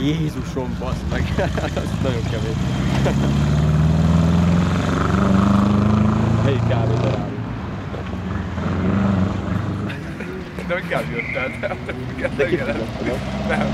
Jézusom, basz meg. Ez nagyon kemény. Helyi kávé darál? De inkább jöttel, de De ki nem. tudod, Nem.